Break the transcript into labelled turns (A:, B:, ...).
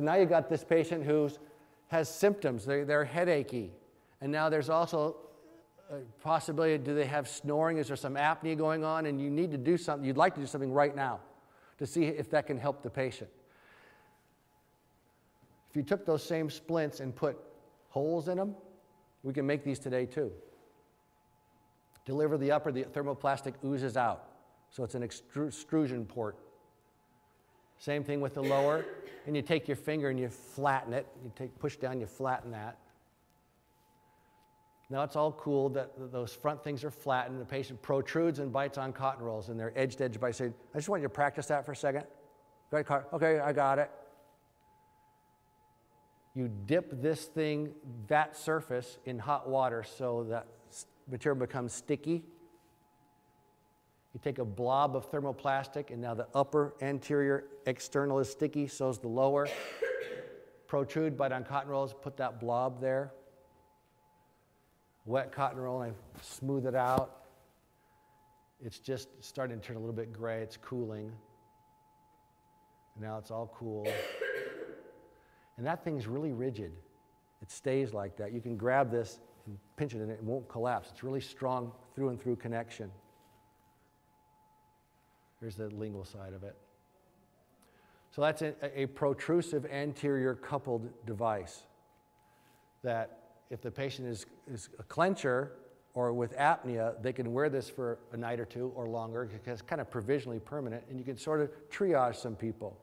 A: So now you've got this patient who has symptoms, they're, they're headachy. And now there's also a possibility do they have snoring? Is there some apnea going on? And you need to do something, you'd like to do something right now to see if that can help the patient. If you took those same splints and put holes in them, we can make these today too. Deliver the upper, the thermoplastic oozes out. So it's an extrusion port. Same thing with the lower. And you take your finger and you flatten it. You take, push down, you flatten that. Now it's all cool that those front things are flattened. The patient protrudes and bites on cotton rolls, and they're edge to edge by saying, I just want you to practice that for a second. Okay, I got it. You dip this thing, that surface, in hot water so that material becomes sticky. You take a blob of thermoplastic, and now the upper anterior external is sticky, so is the lower. Protrude, bite on cotton rolls, put that blob there wet cotton roll and I smooth it out. It's just starting to turn a little bit gray. It's cooling. And now it's all cool. And that thing's really rigid. It stays like that. You can grab this and pinch it and it won't collapse. It's really strong through and through connection. Here's the lingual side of it. So that's a, a protrusive anterior coupled device that if the patient is, is a clencher or with apnea, they can wear this for a night or two or longer because it's kind of provisionally permanent, and you can sort of triage some people.